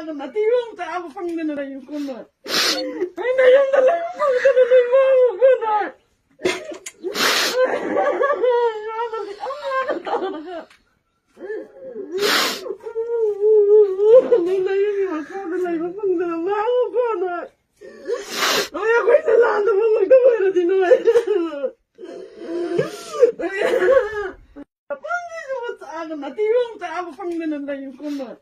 ஆகணும் தீவிரத்தை அவ பண்ணு நிறைய கொண்டு Thank you.